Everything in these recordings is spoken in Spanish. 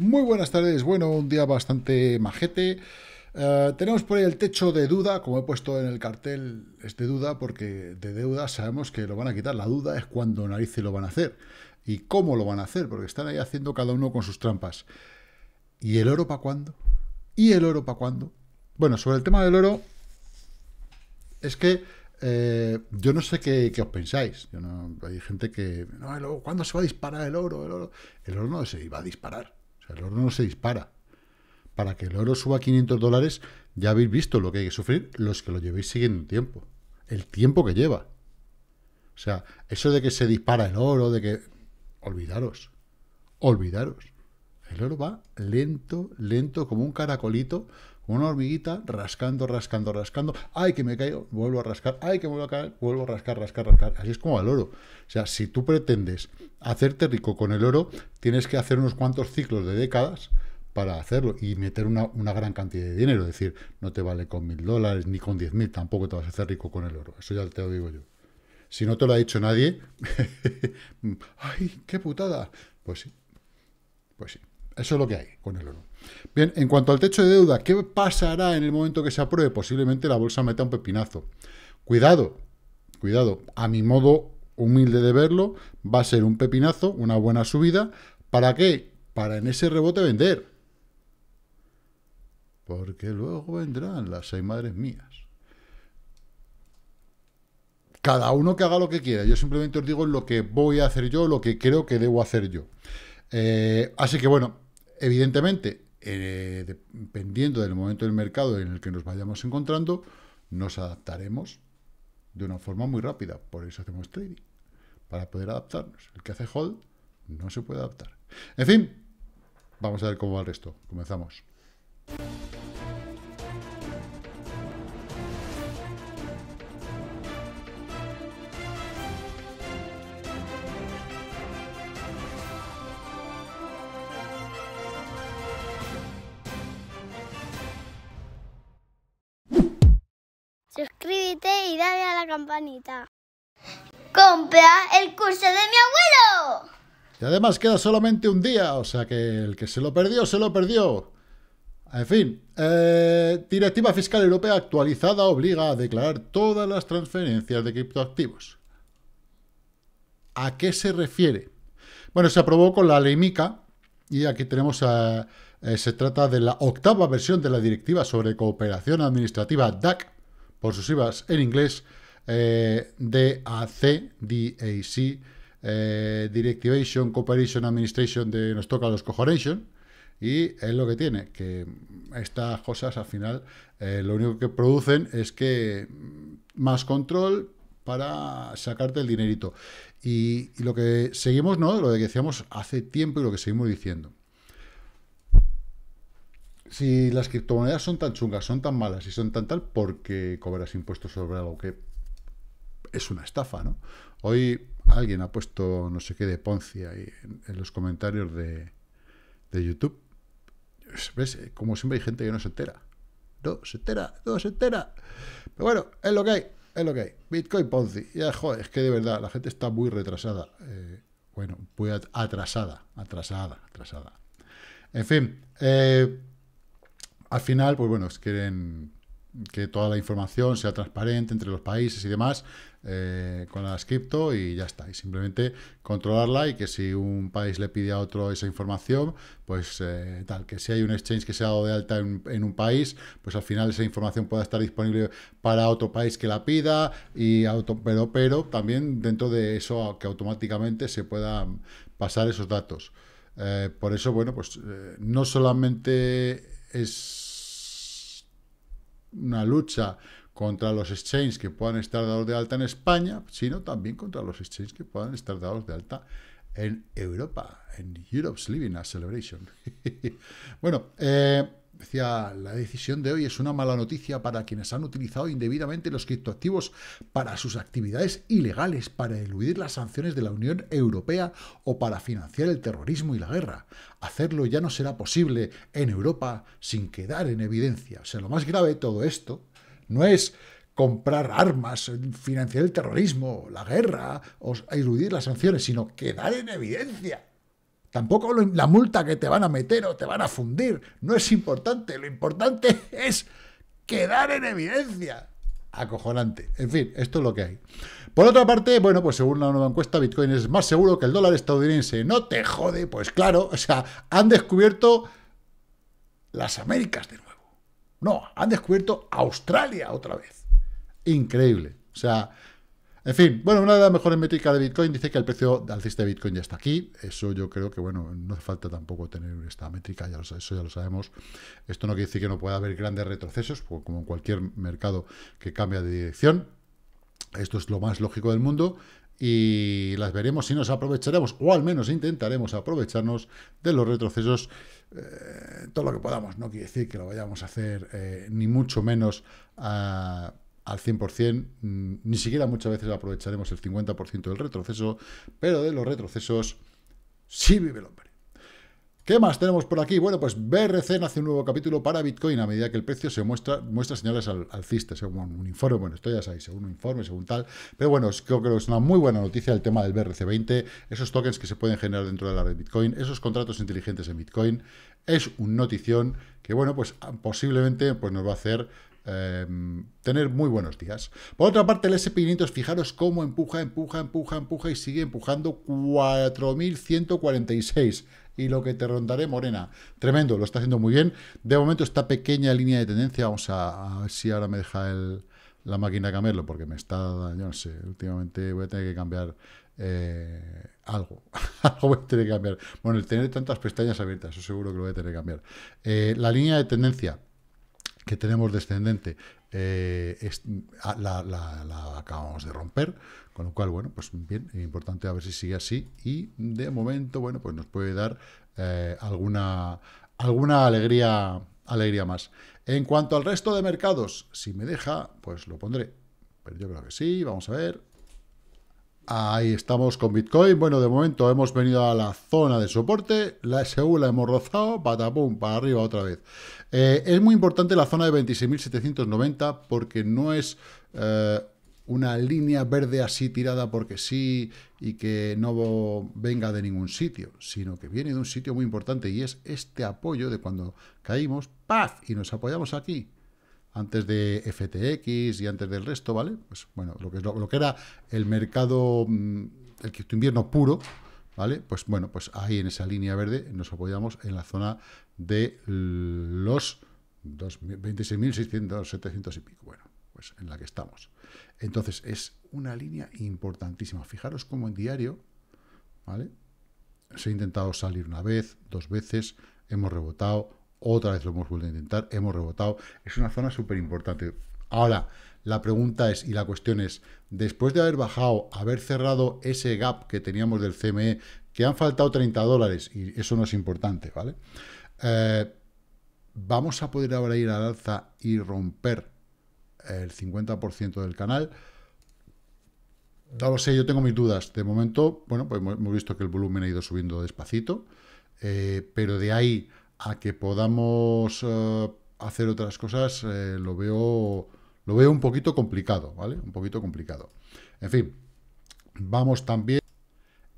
Muy buenas tardes, bueno, un día bastante majete. Eh, tenemos por ahí el techo de duda, como he puesto en el cartel, es de duda porque de deuda sabemos que lo van a quitar. La duda es cuándo narices lo van a hacer y cómo lo van a hacer, porque están ahí haciendo cada uno con sus trampas. ¿Y el oro para cuándo? ¿Y el oro para cuándo? Bueno, sobre el tema del oro, es que eh, yo no sé qué, os pensáis. hay gente que, ¿cuándo se va a disparar el oro? El oro, el oro no se iba a disparar el oro no se dispara. Para que el oro suba a 500 dólares, ya habéis visto lo que hay que sufrir los que lo llevéis siguiendo un tiempo. El tiempo que lleva. O sea, eso de que se dispara el oro, de que... Olvidaros. Olvidaros. El oro va lento, lento, como un caracolito, una hormiguita, rascando, rascando, rascando. ¡Ay, que me caigo! Vuelvo a rascar. ¡Ay, que vuelvo a caer! Vuelvo a rascar, rascar, rascar. Así es como el oro. O sea, si tú pretendes hacerte rico con el oro, tienes que hacer unos cuantos ciclos de décadas para hacerlo y meter una, gran cantidad de dinero. Es decir, no te vale con mil dólares ni con diez mil, tampoco te vas a hacer rico con el oro. Eso ya te lo digo yo. Si no te lo ha dicho nadie, ¡ay, qué putada! Pues sí, pues sí. Eso es lo que hay con el oro. Bien, en cuanto al techo de deuda, ¿qué pasará en el momento que se apruebe? Posiblemente la bolsa meta un pepinazo. Cuidado, cuidado. A mi modo humilde de verlo, va a ser un pepinazo, una buena subida. ¿Para qué? Para en ese rebote vender. Porque luego vendrán las seis madres mías. Cada uno que haga lo que quiera. Yo simplemente os digo lo que voy a hacer yo, lo que creo que debo hacer yo. Eh, así que bueno, evidentemente, eh, dependiendo del momento del mercado en el que nos vayamos encontrando, nos adaptaremos de una forma muy rápida. Por eso hacemos trading para poder adaptarnos. El que hace hold no se puede adaptar. En fin, vamos a ver cómo va el resto. Comenzamos. Campanita. ¡Compra el curso de mi abuelo! Y además queda solamente un día, o sea que el que se lo perdió, se lo perdió. En fin, eh, Directiva Fiscal Europea actualizada obliga a declarar todas las transferencias de criptoactivos. ¿A qué se refiere? Bueno, se aprobó con la ley MICA y aquí tenemos, a, eh, se trata de la octava versión de la Directiva sobre Cooperación Administrativa DAC, por sus IVAs en inglés, eh, DAC, DAC, eh, Directivation Cooperation Administration de nos toca los Cojoration, y es lo que tiene, que estas cosas al final eh, lo único que producen es que más control para sacarte el dinerito. Y, y, lo que seguimos, ¿no? Lo que decíamos hace tiempo y lo que seguimos diciendo. Si las criptomonedas son tan chungas, son tan malas y son tan tal, ¿por qué cobras impuestos sobre algo que es una estafa, ¿no? Hoy alguien ha puesto no sé qué de Ponzi ahí en, los comentarios de, de, YouTube. ¿Ves? Como siempre hay gente que no se entera. No se entera, no se entera. Pero bueno, es lo que hay, es lo que hay. Bitcoin Ponzi. Ya, joder, es que de verdad la gente está muy retrasada. Eh, bueno, muy atrasada, atrasada, atrasada. En fin, eh, al final, pues bueno, quieren que toda la información sea transparente entre los países y demás eh, con la cripto y ya está. Y simplemente controlarla y que si un país le pide a otro esa información, pues eh, tal, que si hay un exchange que se ha dado de alta en, un país, pues al final esa información pueda estar disponible para otro país que la pida, y auto, pero, pero también dentro de eso que automáticamente se puedan pasar esos datos. Eh, por eso, bueno, pues no solamente es una lucha contra los exchanges que puedan estar dados de alta en España, sino también contra los exchanges que puedan estar dados de alta en Europa, en Europe's Living Acceleration. bueno, eh, Decía, la decisión de hoy es una mala noticia para quienes han utilizado indebidamente los criptoactivos para sus actividades ilegales, para eludir las sanciones de la Unión Europea o para financiar el terrorismo y la guerra. Hacerlo ya no será posible en Europa sin quedar en evidencia. O sea, lo más grave de todo esto no es comprar armas, financiar el terrorismo, la guerra o eludir las sanciones, sino quedar en evidencia. Tampoco la multa que te van a meter o te van a fundir. No es importante. Lo importante es quedar en evidencia. Acojonante. En fin, esto es lo que hay. Por otra parte, bueno, pues según la nueva encuesta, Bitcoin es más seguro que el dólar estadounidense. No te jode, pues claro, o sea, han descubierto las Américas de nuevo. No, han descubierto Australia otra vez. Increíble. O sea, en fin, bueno, una de las mejores métricas de Bitcoin dice que el precio alcista de Bitcoin ya está aquí. Eso yo creo que, bueno, no hace falta tampoco tener esta métrica, ya eso ya lo sabemos. Esto no quiere decir que no pueda haber grandes retrocesos, como en cualquier mercado que cambia de dirección. Esto es lo más lógico del mundo y las veremos y nos aprovecharemos, o al menos intentaremos aprovecharnos de los retrocesos eh, todo lo que podamos. No quiere decir que lo vayamos a hacer eh, ni mucho menos a al 100%, mm, ni siquiera muchas veces aprovecharemos el 50% del retroceso, pero de los retrocesos sí vive el hombre. ¿Qué más tenemos por aquí? Bueno, pues BRC hace un nuevo capítulo para Bitcoin a medida que el precio se muestra, muestra señales al, alcista, según un informe, bueno, esto ya sabéis, según un informe, según tal, pero bueno, creo que es una muy buena noticia el tema del BRC20, esos tokens que se pueden generar dentro de la red Bitcoin, esos contratos inteligentes en Bitcoin, es un notición que, bueno, pues posiblemente pues nos va a hacer Em, tener muy buenos días. Por otra parte, el SP500, fijaros cómo empuja, empuja, empuja, empuja y sigue empujando 4.146. Y lo que te rondaré, Morena. Tremendo, lo está haciendo muy bien. De momento, esta pequeña línea de tendencia, vamos a, ver si ahora me deja la máquina cambiarlo, porque me está, yo no sé, últimamente voy a tener que cambiar eh, algo. algo voy a tener que cambiar. Bueno, el tener tantas pestañas abiertas, eso seguro que lo voy a tener que cambiar. Eh, la línea de tendencia que tenemos descendente eh, la, acabamos de romper, con lo cual, bueno, pues bien, importante a ver si sigue así y de momento, bueno, pues nos puede dar eh, alguna, alguna alegría, alegría más. En cuanto al resto de mercados, si me deja, pues lo pondré. Pero yo creo que sí, vamos a ver. Ahí estamos con Bitcoin. Bueno, de momento hemos venido a la zona de soporte. La SU la hemos rozado, patapum, para arriba otra vez. Eh, es muy importante la zona de 26.790 porque no es eh, una línea verde así tirada porque sí y que no venga de ningún sitio, sino que viene de un sitio muy importante y es este apoyo de cuando caímos, ¡paf! y nos apoyamos aquí antes de FTX y antes del resto, ¿vale? Pues bueno, lo que, era el mercado, mm, el invierno puro, ¿vale? Pues bueno, pues ahí en esa línea verde nos apoyamos en la zona de los 26.600, 700 y pico, bueno, pues en la que estamos. Entonces es una línea importantísima. Fijaros cómo en diario, ¿vale? Se ha intentado salir una vez, dos veces, hemos rebotado, otra vez lo hemos vuelto a intentar, hemos rebotado. Es una zona súper importante. Ahora, la pregunta es, y la cuestión es, después de haber bajado, haber cerrado ese gap que teníamos del CME, que han faltado 30 dólares, y eso no es importante, ¿vale? Eh, vamos a poder ahora ir al alza y romper el 50% del canal. No lo sé, yo tengo mis dudas. De momento, bueno, pues hemos visto que el volumen ha ido subiendo despacito, eh, pero de ahí a que podamos eh, hacer otras cosas, eh, lo, veo, lo veo un poquito complicado, ¿vale? Un poquito complicado. En fin, vamos también...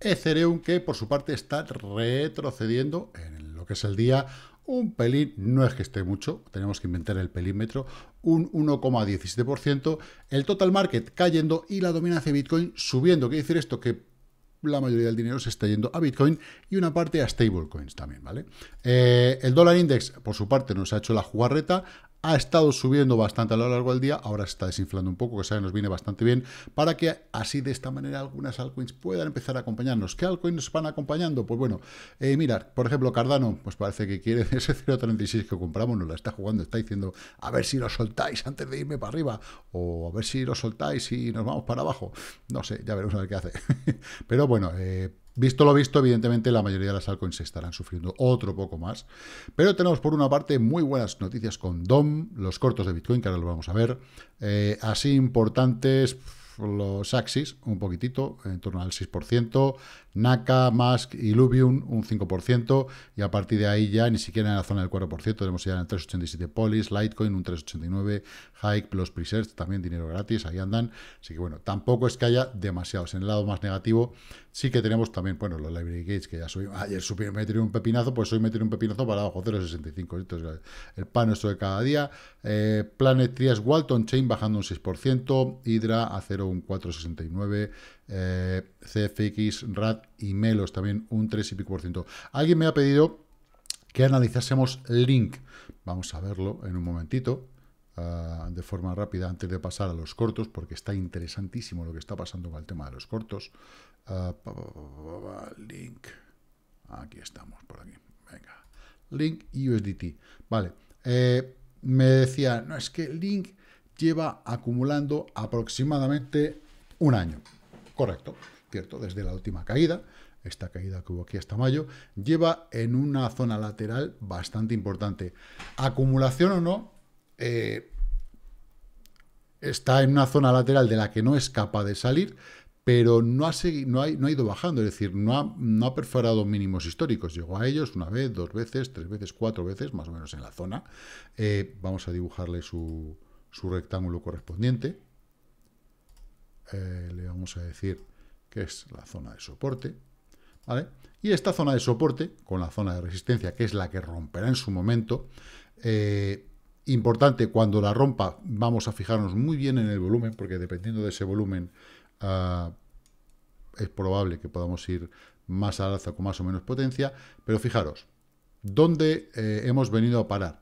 Ethereum, que por su parte está retrocediendo en lo que es el día, un pelín, no es que esté mucho, tenemos que inventar el pelímetro, un 1,17%, el total market cayendo y la dominancia de Bitcoin subiendo. ¿Qué decir esto? Que la mayoría del dinero se está yendo a Bitcoin y una parte a stablecoins también, ¿vale? Eh, el dólar index, por su parte, nos ha hecho la jugarreta, ha estado subiendo bastante a lo largo del día, ahora se está desinflando un poco, que sabe, nos viene bastante bien, para que así de esta manera algunas altcoins puedan empezar a acompañarnos. ¿Qué altcoins nos van acompañando? Pues bueno, eh, mirad, por ejemplo, Cardano, pues parece que quiere ese 0.36 que compramos, nos la está jugando, está diciendo, a ver si lo soltáis antes de irme para arriba, o a ver si lo soltáis y nos vamos para abajo. No sé, ya veremos a ver qué hace. Pero bueno, eh, Visto lo visto, evidentemente la mayoría de las altcoins estarán sufriendo otro poco más. Pero tenemos por una parte muy buenas noticias con DOM, los cortos de Bitcoin, que ahora lo vamos a ver. Eh, así importantes, los Axis un poquitito, en torno al 6%, Naka, Mask y Lubium un 5%, y a partir de ahí ya ni siquiera en la zona del 4%, tenemos ya en el 3,87 Polis, Litecoin un 3,89, Hike plus Presearch, también dinero gratis, ahí andan. Así que bueno, tampoco es que haya demasiados. En el lado más negativo, sí que tenemos también, bueno, los Library Gates, que ya soy, ayer me tiré un pepinazo, pues hoy me un pepinazo para abajo, 0,65. Entonces, el pan esto de cada día. Eh, Planet Trias Walton Chain bajando un 6%, Hydra a 0, un 4,69%. Eh, CFX, RAT y Melos también un 3 y pico por ciento. Alguien me ha pedido que analizásemos Link. Vamos a verlo en un momentito. Ah, de forma rápida antes de pasar a los cortos, porque está interesantísimo lo que está pasando con el tema de los cortos. Ah, link. Aquí estamos, por aquí. Venga. Link USDT. Vale. Eh, me decía, no, es que Link lleva acumulando aproximadamente un año. Correcto, cierto, desde la última caída, esta caída que hubo aquí hasta mayo, lleva en una zona lateral bastante importante. Acumulación o no, eh, está en una zona lateral de la que no es capaz de salir, pero no ha, no, ha ido bajando, es decir, no ha, no ha, perforado mínimos históricos. Llegó a ellos una vez, dos veces, tres veces, cuatro veces, más o menos en la zona. Eh, vamos a dibujarle su, su rectángulo correspondiente. Eh, le vamos a decir que es la zona de soporte. ¿vale? Y esta zona de soporte, con la zona de resistencia, que es la que romperá en su momento, eh, Importante, cuando la rompa, vamos a fijarnos muy bien en el volumen, porque dependiendo de ese volumen ah, es probable que podamos ir más al alza con más o menos potencia. Pero fijaros, ¿dónde eh, hemos venido a parar?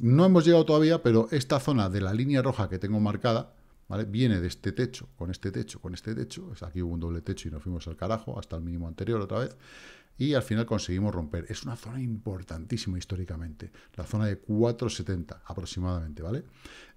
No hemos llegado todavía, pero esta zona de la línea roja que tengo marcada, ¿vale? Viene de este techo, con este techo, con este techo. Aquí hubo un doble techo y nos fuimos al carajo, hasta el mínimo anterior otra vez y al final conseguimos romper. Es una zona importantísima históricamente, la zona de 4,70 aproximadamente, ¿vale?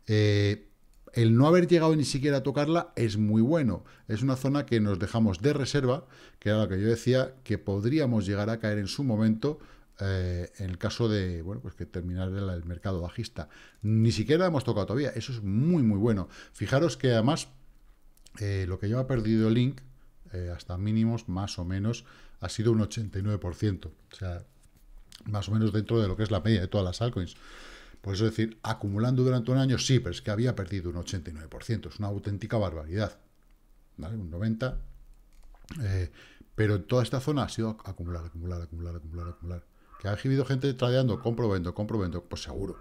Eh, el no haber llegado ni siquiera a tocarla es muy bueno. Es una zona que nos dejamos de reserva, que era lo que yo decía, que podríamos llegar a caer en su momento eh, en el caso de, bueno, pues que terminar el mercado bajista. Ni siquiera hemos tocado todavía. Eso es muy, muy bueno. Fijaros que además eh, lo que lleva perdido Link, hasta mínimos más o menos, ha sido un 89%. O sea, más o menos dentro de lo que es la media de todas las altcoins. Por eso decir, acumulando durante un año, sí, pero es que había perdido un 89%. Es una auténtica barbaridad. ¿Vale? Un 90%. Eh, pero en toda esta zona ha sido acumular, acumular, acumular, acumular, acumular. Que ha habido gente tradeando, compro, vendo, compro, vendo. Pues seguro,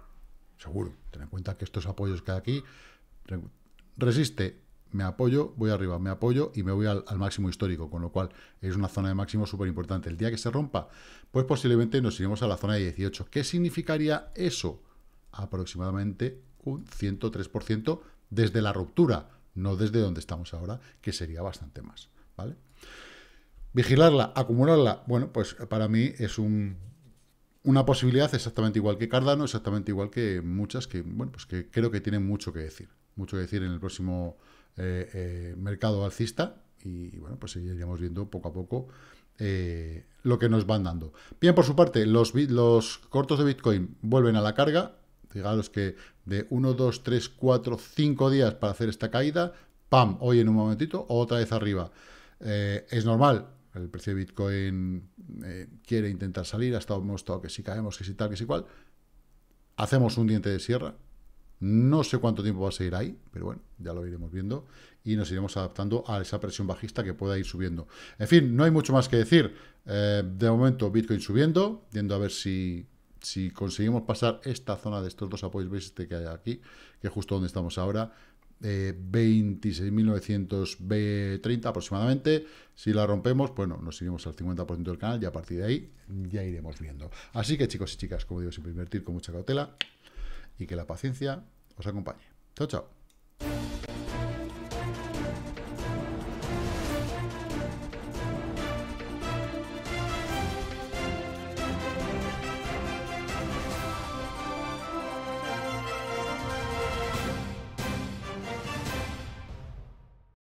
seguro. Ten en cuenta que estos apoyos que hay aquí resiste me apoyo, voy arriba, me apoyo y me voy al, máximo histórico, con lo cual es una zona de máximo súper importante. El día que se rompa, pues posiblemente nos iremos a la zona de 18. ¿Qué significaría eso? Aproximadamente un 103% desde la ruptura, no desde donde estamos ahora, que sería bastante más, ¿vale? Vigilarla, acumularla, bueno, pues para mí es un, una posibilidad exactamente igual que Cardano, exactamente igual que muchas que, bueno, pues que creo que tienen mucho que decir, mucho que decir en el próximo eh, eh, mercado alcista y, bueno, pues seguiríamos viendo poco a poco eh, lo que nos van dando. Bien, por su parte, los, los cortos de Bitcoin vuelven a la carga. Fijaros que de 1, 2, 3, 4, 5 días para hacer esta caída, ¡pam! Hoy en un momentito, otra vez arriba. es normal, el precio de Bitcoin quiere intentar salir, hemos estado que si caemos, que si tal, que si cual. Hacemos un diente de sierra, no sé cuánto tiempo va a seguir ahí, pero bueno, ya lo iremos viendo y nos iremos adaptando a esa presión bajista que pueda ir subiendo. En fin, no hay mucho más que decir. Eh, de momento, Bitcoin subiendo, viendo a ver si, si conseguimos pasar esta zona de estos dos apoyos, veis este que hay aquí, que es justo donde estamos ahora, eh, 26.930 aproximadamente. Si la rompemos, bueno, nos iremos al 50% del canal y a partir de ahí ya iremos viendo. Así que chicos y chicas, como digo, siempre invertir con mucha cautela y que la paciencia os acompañe. Chao, chao.